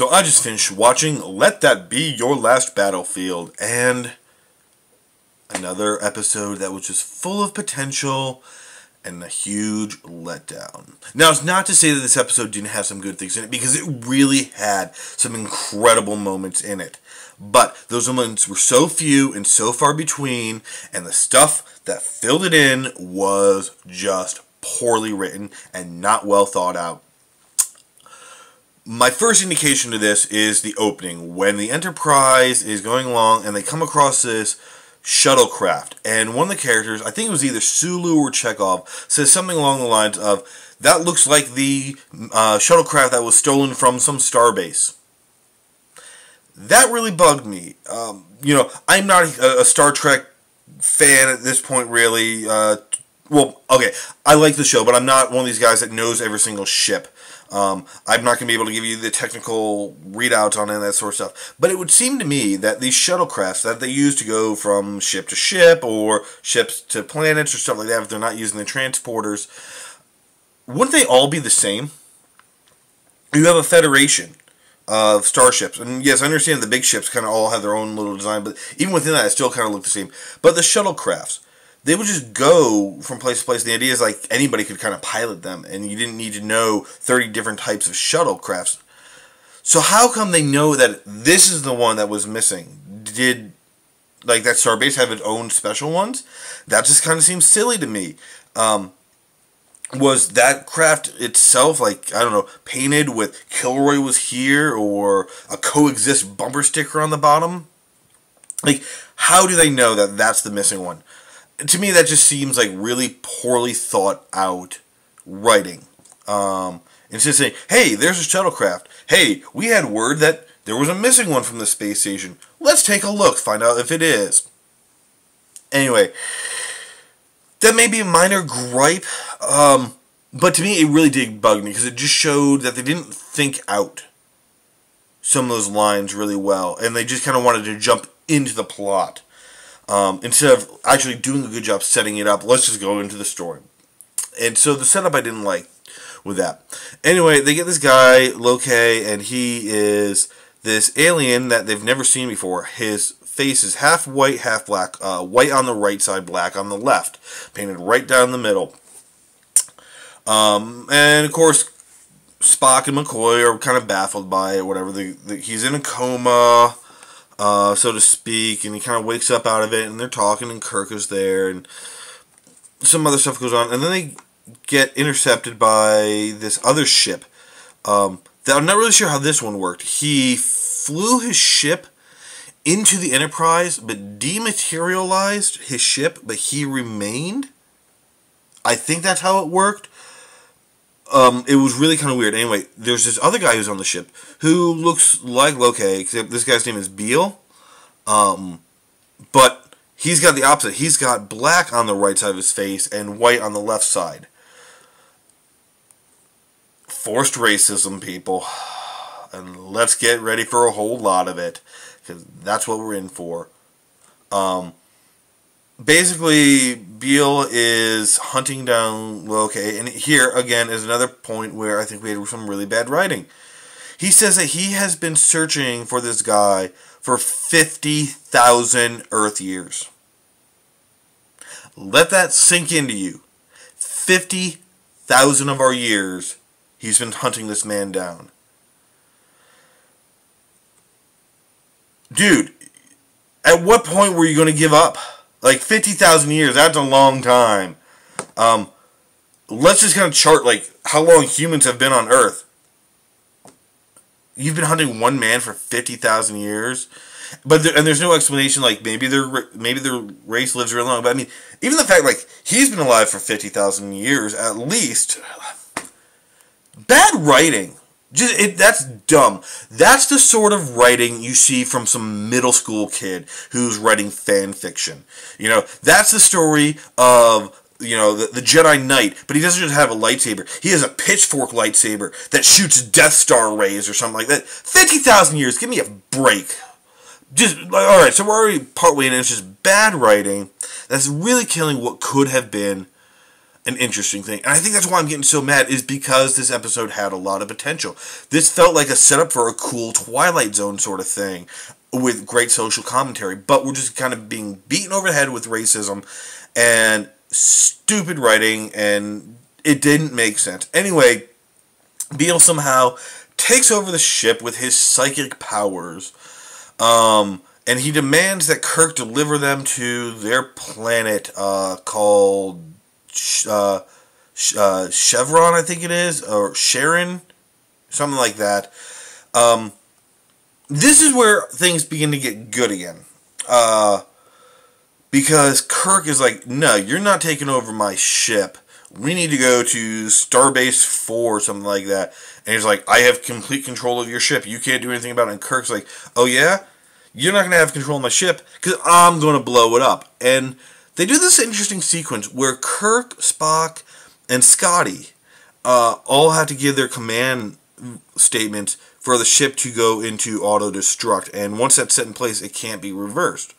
So I just finished watching Let That Be Your Last Battlefield, and another episode that was just full of potential and a huge letdown. Now, it's not to say that this episode didn't have some good things in it, because it really had some incredible moments in it. But those moments were so few and so far between, and the stuff that filled it in was just poorly written and not well thought out. My first indication to this is the opening when the Enterprise is going along and they come across this shuttlecraft, and one of the characters, I think it was either Sulu or Chekov, says something along the lines of, "That looks like the uh, shuttlecraft that was stolen from some starbase." That really bugged me. Um, you know, I'm not a, a, Star Trek fan at this point, really. Uh, well, okay, I like the show, but I'm not one of these guys that knows every single ship. Um, I'm not going to be able to give you the technical readouts on it and that sort of stuff. But it would seem to me that these shuttlecrafts that they use to go from ship to ship or ships to planets or stuff like that, if they're not using the transporters, wouldn't they all be the same? You have a federation of starships. And yes, I understand the big ships kind of all have their own little design, but even within that, it still kind of look the same. But the shuttlecrafts, they would just go from place to place. The idea is like anybody could kind of pilot them, and you didn't need to know 30 different types of shuttlecrafts. So how come they know that this is the one that was missing? Did like that starbase have its own special ones? That just kind of seems silly to me. Um, was that craft itself like I don't know painted with Kilroy was here or a coexist bumper sticker on the bottom? Like, how do they know that that's the missing one? To me, that just seems like really poorly thought out writing. Um, instead of saying, hey, there's a shuttlecraft. Hey, we had word that there was a missing one from the space station. Let's take a look, find out if it is. Anyway, that may be a minor gripe, um, but to me, it really did bug me because it just showed that they didn't think out some of those lines really well, and they just kind of wanted to jump into the plot. Um, instead of actually doing a good job setting it up, let's just go into the story. And so the setup I didn't like with that. Anyway, they get this guy, Lokai, and he is this alien that they've never seen before. His face is half white, half black. Uh, white on the right side, black on the left. Painted right down the middle. Um, and of course, Spock and McCoy are kind of baffled by it, whatever. He's in a coma uh, so to speak, and he kind of wakes up out of it, and they're talking, and Kirk is there, and some other stuff goes on, and then they get intercepted by this other ship. Um, I'm not really sure how this one worked. He flew his ship into the Enterprise, but dematerialized his ship, but he remained. I think that's how it worked. Um, it was really kind of weird. Anyway, there's this other guy who's on the ship who looks like Lokai, except this guy's name is Bele. Um, but he's got the opposite. He's got black on the right side of his face and white on the left side. Forced racism, people. And let's get ready for a whole lot of it. Because that's what we're in for. Um, basically, Bele is hunting down Lokai, and here again is another point where I think we had some really bad writing. He says that he has been searching for this guy for 50,000 Earth years. Let that sink into you. 50,000 of our years, he's been hunting this man down. Dude, at what point were you going to give up? Like 50,000 years, that's a long time. Um, let's just kind of chart like how long humans have been on Earth. You've been hunting one man for 50,000 years. But there, and there's no explanation like maybe their maybe their race lives really long. But I mean, even the fact like he's been alive for 50,000 years at least bad writing. Just it, that's dumb. That's the sort of writing you see from some middle school kid who's writing fan fiction. You know, that's the story of you know the, the Jedi Knight, but he doesn't just have a lightsaber. He has a pitchfork lightsaber that shoots Death Star rays or something like that. Fifty thousand years. Give me a break. Just all right. So we're already partway in. It's just bad writing that's really killing what could have been an interesting thing. And I think that's why I'm getting so mad is because this episode had a lot of potential. This felt like a setup for a cool Twilight Zone sort of thing with great social commentary, but we're just kind of being beaten over the head with racism and stupid writing and it didn't make sense. Anyway, Bele somehow takes over the ship with his psychic powers. Um, and he demands that Kirk deliver them to their planet uh, called uh, uh, Chevron, I think it is, or Sharon, something like that. Um, this is where things begin to get good again. Uh, because Kirk is like, no, you're not taking over my ship. We need to go to Starbase 4 or something like that. And he's like, I have complete control of your ship. You can't do anything about it. And Kirk's like, oh yeah? You're not going to have control of my ship because I'm going to blow it up. And they do this interesting sequence where Kirk, Spock, and Scotty uh, all have to give their command statements for the ship to go into auto destruct. And once that's set in place, it can't be reversed.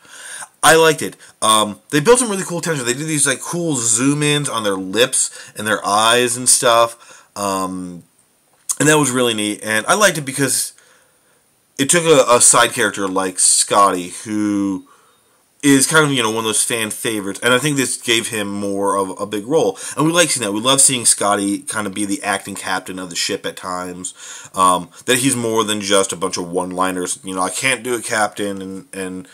I liked it. Um, they built some really cool tension. They did these like cool zoom ins on their lips and their eyes and stuff. Um, and that was really neat. And I liked it because it took a, a side character like Scotty, who is kind of you know one of those fan favorites, and I think this gave him more of a big role. And we like seeing that. We love seeing Scotty kind of be the acting captain of the ship at times. Um, that he's more than just a bunch of one-liners. You know, I can't do it, Captain, and and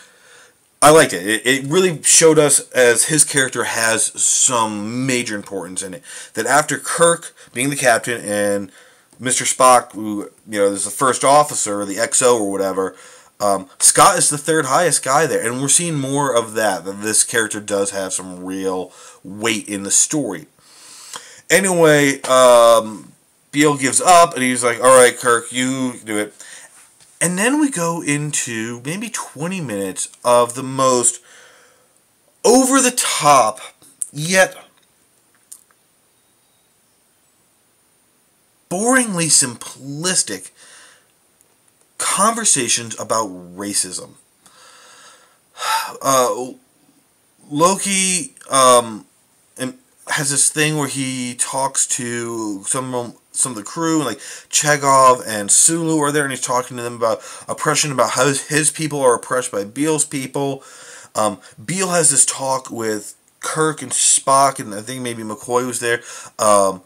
I liked it. it. It really showed us as his character has some major importance in it. That after Kirk being the captain and Mr. Spock, who you know is the first officer, the XO or whatever um, Scott is the third highest guy there, and we're seeing more of that. That this character does have some real weight in the story. Anyway, um, Bele gives up, and he's like, "All right, Kirk, you do it." And then we go into maybe 20 minutes of the most over the top, yet boringly simplistic conversations about racism. Uh, Lokai um, has this thing where he talks to some some of the crew, and like Chekov and Sulu are there, and he's talking to them about oppression, about how his people are oppressed by Bele's people. Um, Bele has this talk with Kirk and Spock, and I think maybe McCoy was there. Um,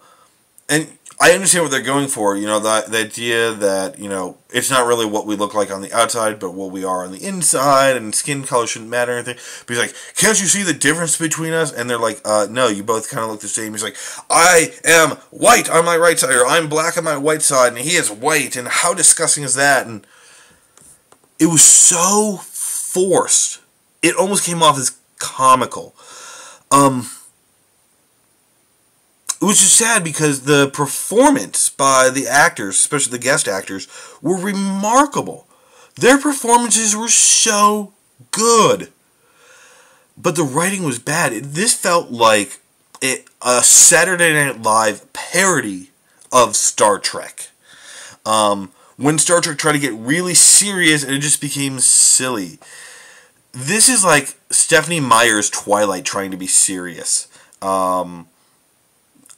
and I understand what they're going for. You know, the, the idea that, you know, it's not really what we look like on the outside, but what we are on the inside, and skin color shouldn't matter or anything. But he's like, can't you see the difference between us? And they're like, uh, no, you both kind of look the same. He's like, I am white on my right side, or I'm black on my white side, and he is white, and how disgusting is that? And it was so forced. It almost came off as comical. Um which is sad because the performance by the actors, especially the guest actors, were remarkable. Their performances were so good. But the writing was bad. This felt like it, a Saturday Night Live parody of Star Trek. Um, when Star Trek tried to get really serious and it just became silly. This is like Stephenie Meyer's Twilight trying to be serious. Um,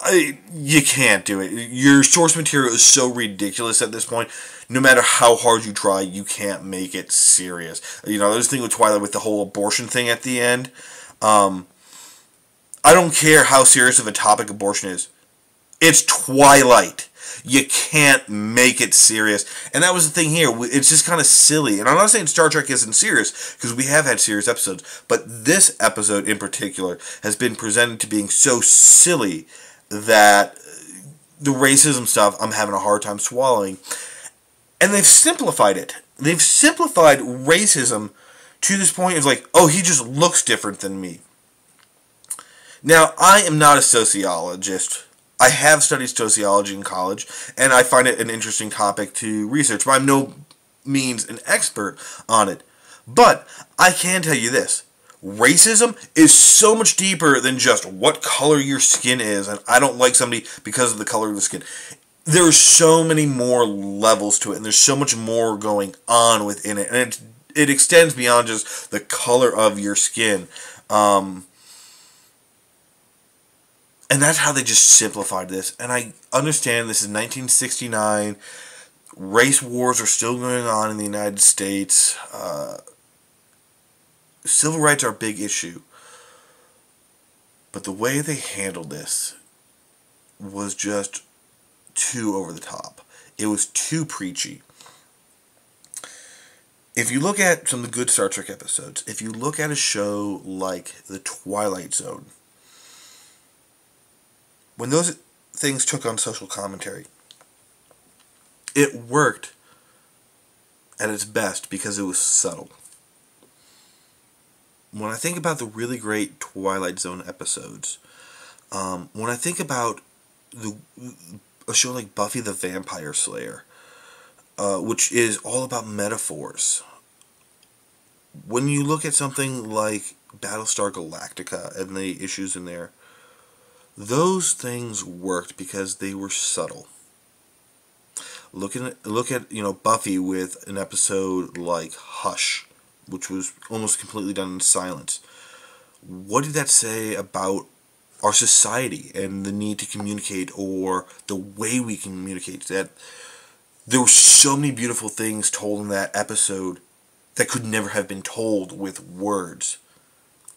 I, you can't do it. Your source material is so ridiculous at this point. No matter how hard you try, you can't make it serious. You know, there's a thing with Twilight with the whole abortion thing at the end. Um, I don't care how serious of a topic abortion is. It's Twilight. You can't make it serious. And that was the thing here. It's just kind of silly. And I'm not saying Star Trek isn't serious, because we have had serious episodes. But this episode in particular has been presented to being so silly that the racism stuff I'm having a hard time swallowing. And they've simplified it. They've simplified racism to this point. It's like, oh, he just looks different than me. Now, I am not a sociologist. I have studied sociology in college, and I find it an interesting topic to research, but I'm no means an expert on it. But I can tell you this racism is so much deeper than just what color your skin is and I don't like somebody because of the color of the skin. There's so many more levels to it and there's so much more going on within it and it it extends beyond just the color of your skin. Um, and that's how they just simplified this. And I understand this is 1969. Race wars are still going on in the United States. Uh, civil rights are a big issue. But the way they handled this was just too over the top. It was too preachy. If you look at some of the good Star Trek episodes, if you look at a show like The Twilight Zone, when those things took on social commentary, it worked at its best because it was subtle. When I think about the really great Twilight Zone episodes, um, when I think about the a show like Buffy the Vampire Slayer, uh, which is all about metaphors. When you look at something like Battlestar Galactica and the issues in there, those things worked because they were subtle. Looking at look at you know Buffy with an episode like Hush, which was almost completely done in silence. What did that say about our society and the need to communicate or the way we communicate? That there were so many beautiful things told in that episode that could never have been told with words.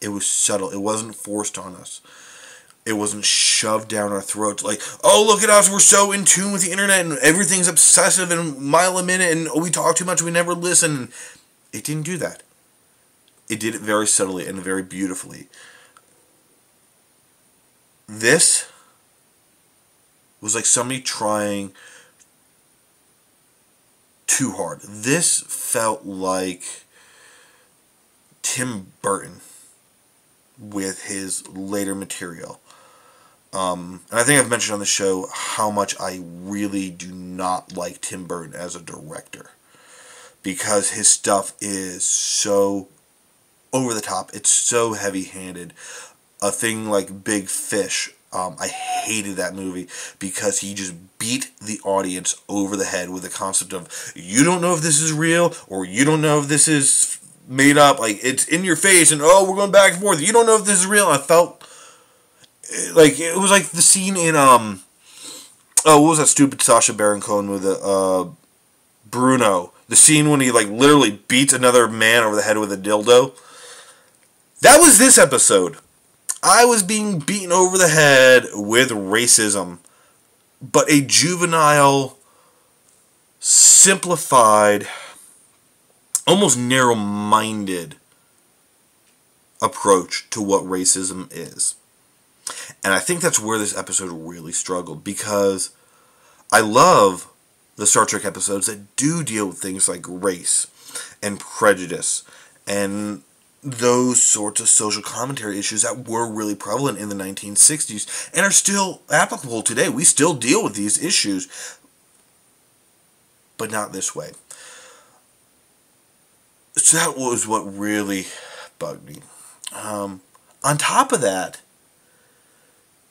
It was subtle. It wasn't forced on us. It wasn't shoved down our throats. Like oh look at us. We're so in tune with the internet and everything's obsessive and mile a minute and we talk too much. We never listen it didn't do that it did it very subtly and very beautifully this was like somebody trying too hard. This felt like Tim Burton with his later material. Um, and I think I've mentioned on the show how much I really do not like Tim Burton as a director. Because his stuff is so over the top. It's so heavy handed a thing like Big Fish. Um, I hated that movie because he just beat the audience over the head with the concept of you don't know if this is real or you don't know if this is made up. Like it's in your face and oh we're going back and forth. You don't know if this is real. I felt like it was like the scene in um oh what was that stupid Sacha Baron Cohen with uh, Bruno. The scene when he like literally beats another man over the head with a dildo. That was this episode. I was being beaten over the head with racism, but a juvenile, simplified, almost narrow minded approach to what racism is. And I think that's where this episode really struggled because I love the Star Trek episodes that do deal with things like race and prejudice and those sorts of social commentary issues that were really prevalent in the 1960s and are still applicable today. We still deal with these issues, but not this way. So that was what really bugged me. Um, on top of that,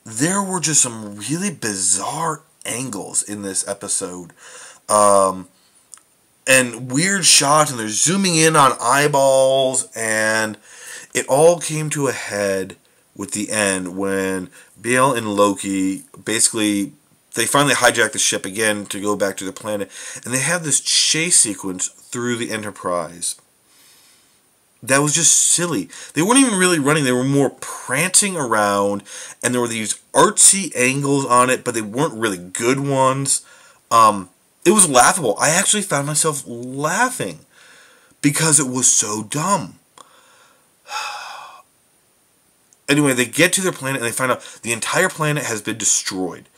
there were just some really bizarre angles in this episode. Um, and weird shots and they're zooming in on eyeballs and it all came to a head with the end when Bele and Lokai basically they finally hijack the ship again to go back to the planet and they have this chase sequence through the Enterprise. That was just silly. They weren't even really running, they were more prancing around and there were these artsy angles on it, but they weren't really good ones. Um, it was laughable. I actually found myself laughing because it was so dumb. anyway, they get to their planet and they find out the entire planet has been destroyed.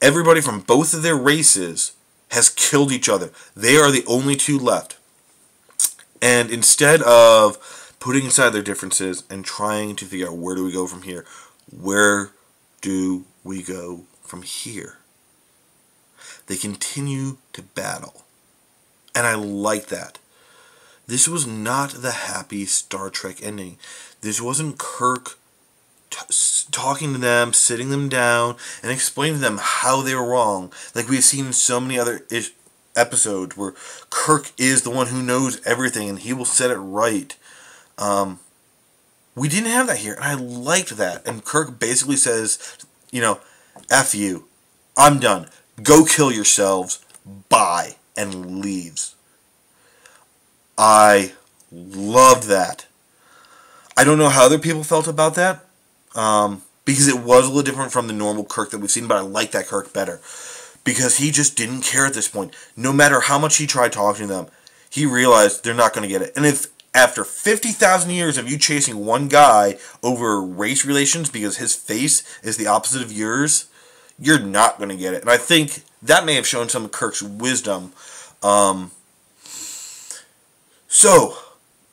Everybody from both of their races has killed each other. They are the only two left. And instead of putting aside their differences and trying to figure out where do we go from here, where do we go from here? They continue to battle. And I like that. This was not the happy Star Trek ending. This wasn't Kirk talking to them, sitting them down, and explaining to them how they were wrong. Like we've seen in so many other episodes where Kirk is the one who knows everything and he will set it right. Um, we didn't have that here, and I liked that. And Kirk basically says you know, F you. I'm done. Go kill yourselves. Bye. And leaves. I loved that. I don't know how other people felt about that. Um, because it was a little different from the normal Kirk that we've seen, but I like that Kirk better. Because he just didn't care at this point. No matter how much he tried talking to them, he realized they're not going to get it. And if after 50,000 years of you chasing one guy over race relations because his face is the opposite of yours, you're not going to get it. And I think that may have shown some of Kirk's wisdom. Um, so,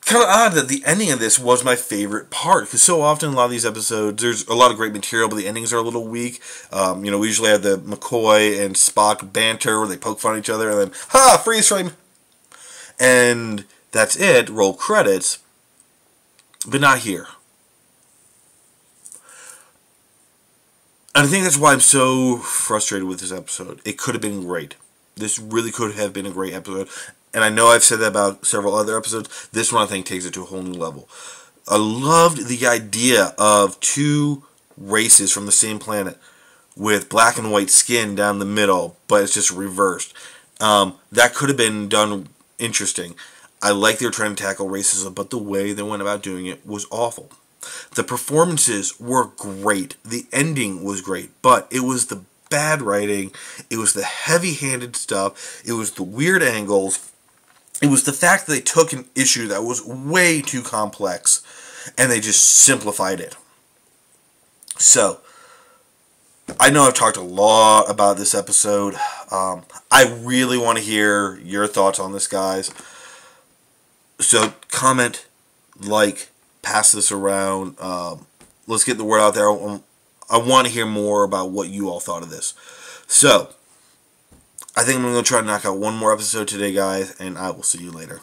kind of odd that the ending of this was my favorite part? Because so often a lot of these episodes there's a lot of great material but the endings are a little weak. Um, you know we usually have the mccoy and spock banter where they poke fun at each other and then ha! Freeze frame! And that's it. Roll credits. But not here. And i think that's why i'm so frustrated with this episode. It could have been great this really could have been a great episode and I know I've said that about several other episodes. This one I think takes it to a whole new level. I loved the idea of two races from the same planet with black and white skin down the middle, but it's just reversed. Um, that could have been done interesting. I like they were trying to tackle racism, but the way they went about doing it was awful. The performances were great. The ending was great, but it was the bad writing. It was the heavy handed stuff. It was the weird angles it was the fact that they took an issue that was way too complex and they just simplified it. So, I know I've talked a lot about this episode. Um, I really want to hear your thoughts on this, guys. So, comment, like, pass this around. Um, let's get the word out there. I want to hear more about what you all thought of this. So, I think I'm going to try to knock out one more episode today, guys, and I will see you later.